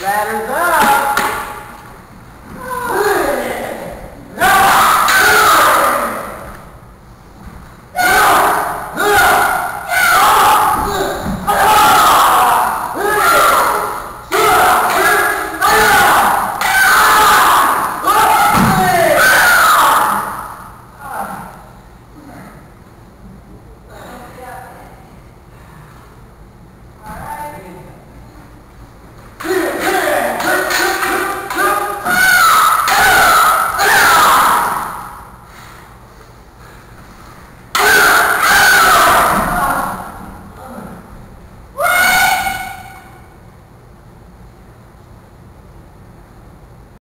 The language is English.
Ladders up!